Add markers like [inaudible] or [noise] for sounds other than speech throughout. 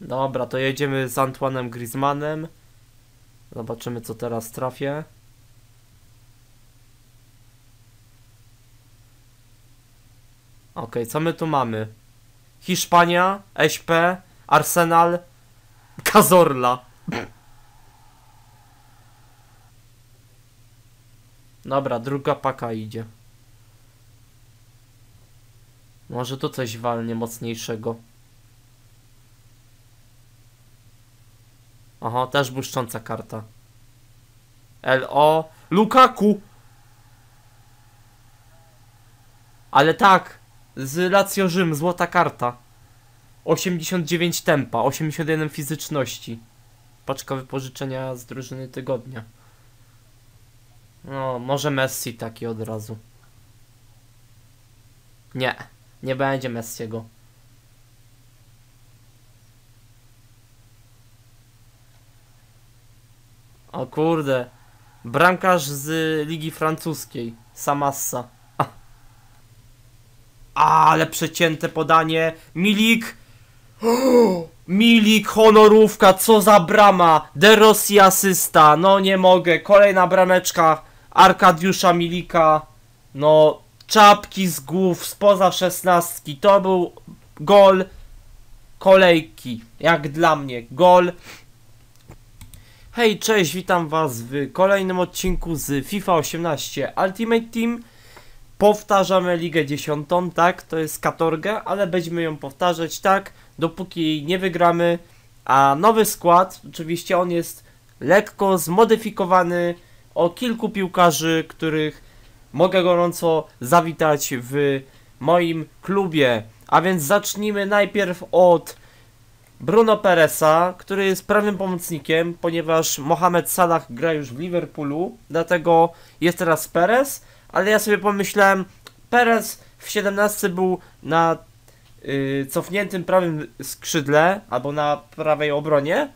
Dobra, to jedziemy z Antoinem Griezmannem. Zobaczymy co teraz trafię. Okej, co my tu mamy? Hiszpania, SP, Arsenal, Cazorla. Dobra, druga paka idzie. Może tu coś walnie mocniejszego. Aha, też błyszcząca karta. LO. Lukaku! Ale tak, z Lazio Rzym, złota karta. 89 tempa, 81 fizyczności. Paczka wypożyczenia z drużyny tygodnia. No, może Messi taki od razu. Nie, nie będzie Messiego. O kurde. Brankarz z Ligi Francuskiej. Samassa. A. Ale przecięte podanie. Milik. Milik, honorówka, co za brama. De Rossi asysta. No nie mogę. Kolejna brameczka Arkadiusza Milika. No, czapki z głów spoza szesnastki. To był gol kolejki. Jak dla mnie. Gol Hej, cześć, witam was w kolejnym odcinku z FIFA 18 Ultimate Team. Powtarzamy Ligę 10, tak, to jest katorga, ale będziemy ją powtarzać, tak, dopóki jej nie wygramy. A nowy skład, oczywiście on jest lekko zmodyfikowany o kilku piłkarzy, których mogę gorąco zawitać w moim klubie. A więc zacznijmy najpierw od Bruno Peresa, który jest prawym pomocnikiem, ponieważ Mohamed Salah gra już w Liverpoolu, dlatego jest teraz Perez, ale ja sobie pomyślałem, Perez w 17 był na yy, cofniętym prawym skrzydle, albo na prawej obronie,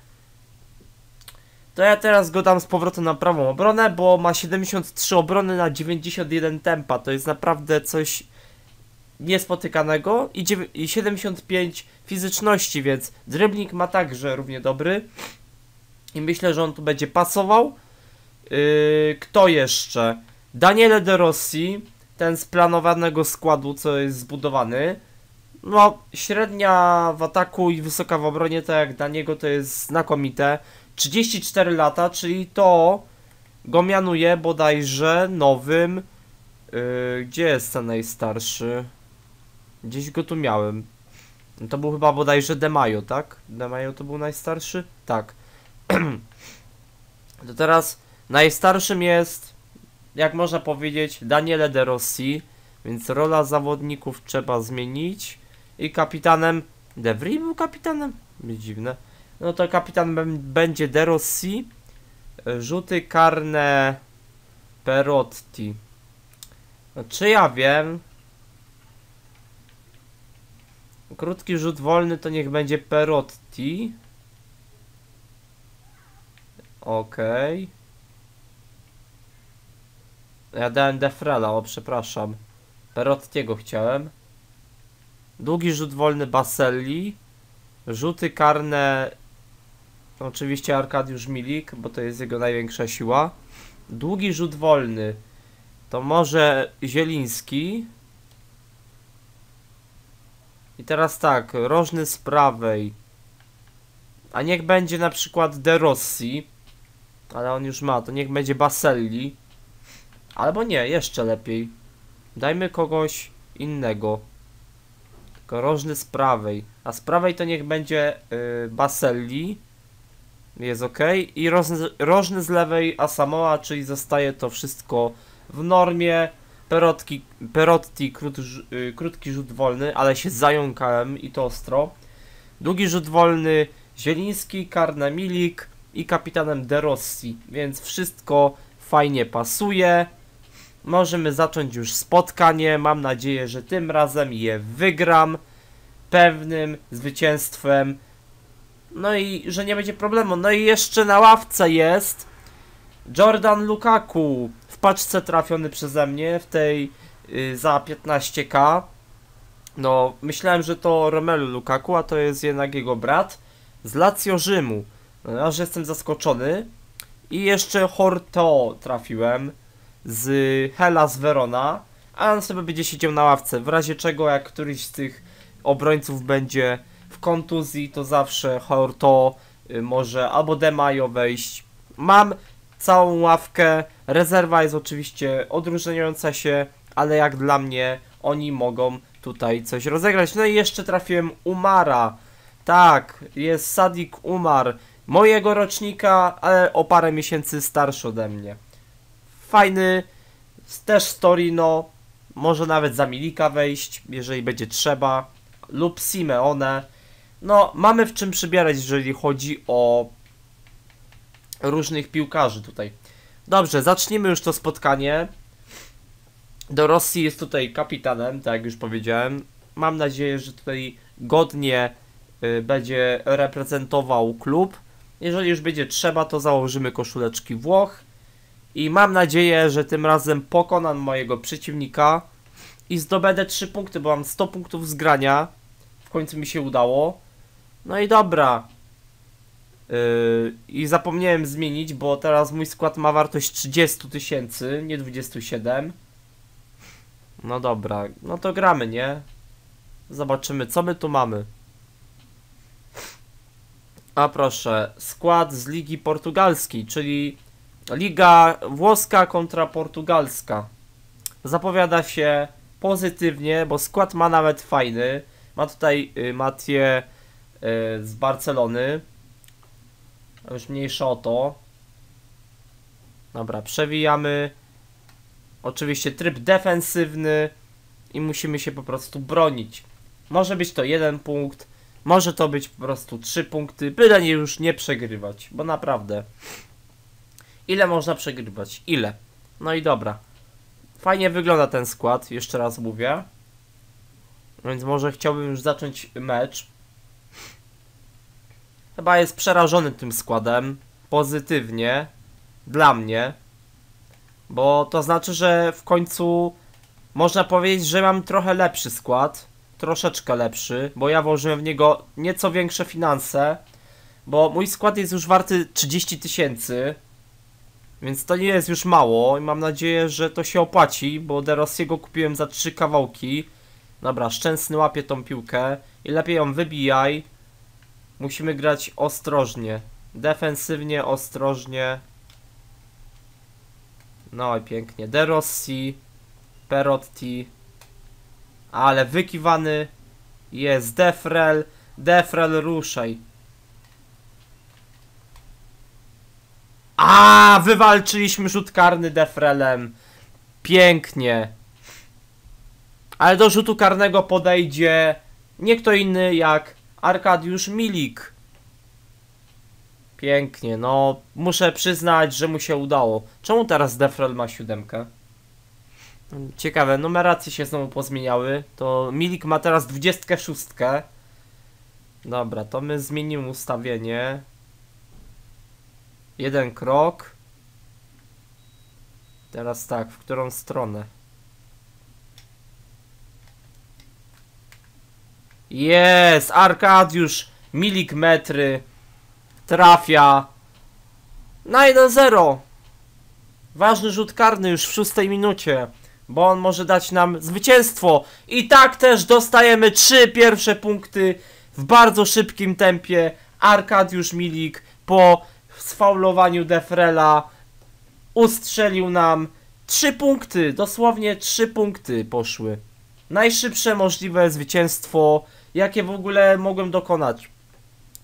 to ja teraz go dam z powrotem na prawą obronę, bo ma 73 obrony na 91 tempa, to jest naprawdę coś niespotykanego i, i 75 fizyczności, więc dribbling ma także równie dobry i myślę, że on tu będzie pasował. Yy, kto jeszcze? Daniele De Rossi, ten z planowanego składu, co jest zbudowany. No, średnia w ataku i wysoka w obronie, tak jak dla niego to jest znakomite. 34 lata, czyli to go mianuje bodajże nowym. Yy, gdzie jest ten najstarszy? Gdzieś go tu miałem. To był chyba bodajże Demayo, tak? Demayo to był najstarszy? Tak. [clears throat] to teraz najstarszym jest, jak można powiedzieć, Daniele De Rossi, więc rola zawodników trzeba zmienić. I kapitanem... De Vries był kapitanem? Dziwne. No to kapitan będzie De Rossi. Rzuty karne Perotti. No, czy ja wiem? Krótki rzut wolny to niech będzie Perotti. Okej. Okay. Ja dałem Defrela, o przepraszam. Perottiego chciałem. Długi rzut wolny Baselli. Rzuty karne oczywiście Arkadiusz Milik, bo to jest jego największa siła. Długi rzut wolny to może Zieliński. I teraz tak, rożny z prawej. A niech będzie na przykład De Rossi. Ale on już ma, to niech będzie Baselli. Albo nie, jeszcze lepiej. Dajmy kogoś innego. Tylko rożny z prawej. A z prawej to niech będzie yy, Baselli. Jest ok. I rożny, rożny z lewej Asamoa, czyli zostaje to wszystko w normie. Perotki, Perotti, krót, y, krótki rzut wolny, ale się zająkałem i to ostro. Długi rzut wolny Zieliński, Karna Milik i kapitanem De Rossi, więc wszystko fajnie pasuje. Możemy zacząć już spotkanie. Mam nadzieję, że tym razem je wygram pewnym zwycięstwem. No i że nie będzie problemu. No i jeszcze na ławce jest Jordan Lukaku paczce trafiony przeze mnie w tej y, za 15k. No, myślałem, że to Romelu Lukaku, a to jest jednak jego brat. z Lazio Rzymu. No, aż jestem zaskoczony. I jeszcze Horto trafiłem z Hellas Verona, a on sobie będzie siedział na ławce. W razie czego, jak któryś z tych obrońców będzie w kontuzji, to zawsze Horto y, może albo Demajo wejść. Mam całą ławkę. Rezerwa jest oczywiście odróżniająca się, ale jak dla mnie oni mogą tutaj coś rozegrać. No i jeszcze trafiłem Umara. Tak, jest Sadik Umar. Mojego rocznika, ale o parę miesięcy starszy ode mnie. Fajny, też Torino. Może nawet za Milika wejść, jeżeli będzie trzeba. Lub Simeone. No, mamy w czym przybierać, jeżeli chodzi o różnych piłkarzy tutaj. Dobrze, zacznijmy już to spotkanie. Do Rosji jest tutaj kapitanem, tak jak już powiedziałem. Mam nadzieję, że tutaj godnie y, będzie reprezentował klub. Jeżeli już będzie trzeba, to założymy koszuleczki Włoch. I mam nadzieję, że tym razem pokonam mojego przeciwnika i zdobędę 3 punkty, bo mam 100 punktów z grania. W końcu mi się udało. No i dobra. Yy, I zapomniałem zmienić, bo teraz mój skład ma wartość 30 tysięcy, nie 27. No dobra, no to gramy, nie? Zobaczymy, co my tu mamy. A proszę, skład z Ligi Portugalskiej, czyli Liga włoska kontra portugalska. Zapowiada się pozytywnie, bo skład ma nawet fajny. Ma tutaj y, Matie y, z Barcelony. Już mniejsza o to. Dobra, przewijamy. Oczywiście tryb defensywny i musimy się po prostu bronić. Może być to jeden punkt, może to być po prostu trzy punkty, byle nie już nie przegrywać, bo naprawdę. Ile można przegrywać? Ile? No i dobra. Fajnie wygląda ten skład, jeszcze raz mówię. Więc może chciałbym już zacząć mecz. Chyba jest przerażony tym składem. Pozytywnie. Dla mnie. Bo to znaczy, że w końcu można powiedzieć, że mam trochę lepszy skład. Troszeczkę lepszy, bo ja włożyłem w niego nieco większe finanse. Bo mój skład jest już warty 30 tysięcy. Więc to nie jest już mało i mam nadzieję, że to się opłaci, bo De Rossiego kupiłem za trzy kawałki. Dobra, Szczęsny łapie tą piłkę i lepiej ją wybijaj. Musimy grać ostrożnie. Defensywnie, ostrożnie. No i pięknie. De Rossi, Perotti. Ale wykiwany jest Defrel. Defrel ruszaj. A, wywalczyliśmy rzut karny Defrelem. Pięknie. Ale do rzutu karnego podejdzie nie kto inny jak Arkadiusz Milik. Pięknie, no muszę przyznać, że mu się udało. Czemu teraz Defrel ma siódemkę? Ciekawe, numeracje się znowu pozmieniały. To Milik ma teraz 26. Dobra, to my zmienimy ustawienie. Jeden krok. Teraz tak, w którą stronę? Jest! Arkadiusz! Milik metry. Trafia. Na 1-0. Ważny rzut karny już w szóstej minucie. Bo on może dać nam zwycięstwo. I tak też dostajemy trzy pierwsze punkty w bardzo szybkim tempie. Arkadiusz Milik po sfaulowaniu Defrela ustrzelił nam trzy punkty. Dosłownie trzy punkty poszły. Najszybsze możliwe zwycięstwo, jakie w ogóle mogłem dokonać.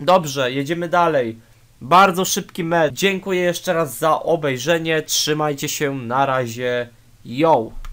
Dobrze, jedziemy dalej. Bardzo szybki mecz. Dziękuję jeszcze raz za obejrzenie. Trzymajcie się. Na razie. Yo!